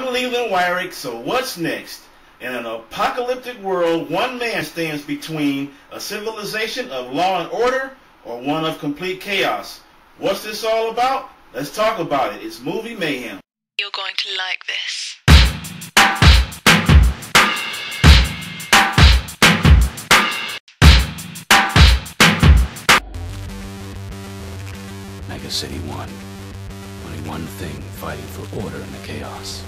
I'm Leland Wyrick, so what's next? In an apocalyptic world, one man stands between a civilization of law and order or one of complete chaos. What's this all about? Let's talk about it. It's Movie Mayhem. You're going to like this. Mega City 1. Only one thing fighting for order in the chaos.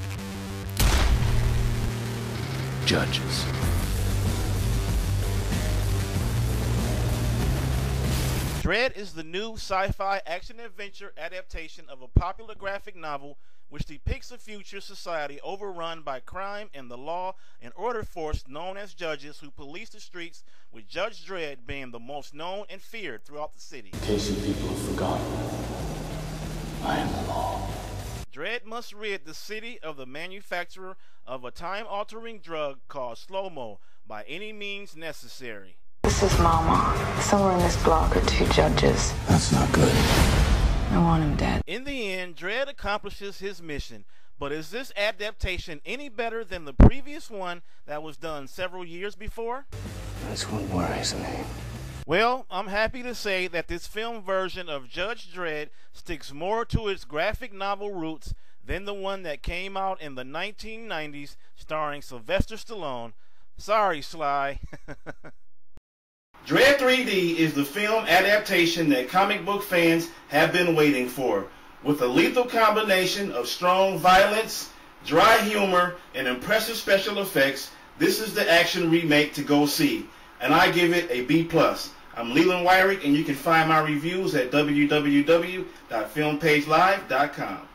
Judges. Dredd is the new sci-fi action-adventure adaptation of a popular graphic novel which depicts a future society overrun by crime and the law and order force known as judges who police the streets with Judge Dredd being the most known and feared throughout the city. In case you people have forgotten, must rid the city of the manufacturer of a time-altering drug called Slo-Mo by any means necessary. This is Mama. Somewhere in this block are two judges. That's not good. I want him dead. In the end, Dredd accomplishes his mission, but is this adaptation any better than the previous one that was done several years before? That's what worries me. Well, I'm happy to say that this film version of Judge Dredd sticks more to its graphic novel roots than the one that came out in the 1990s starring Sylvester Stallone. Sorry, Sly. Dredd 3D is the film adaptation that comic book fans have been waiting for. With a lethal combination of strong violence, dry humor, and impressive special effects, this is the action remake to go see. And I give it a B+. I'm Leland Wyrick, and you can find my reviews at www.filmpagelive.com.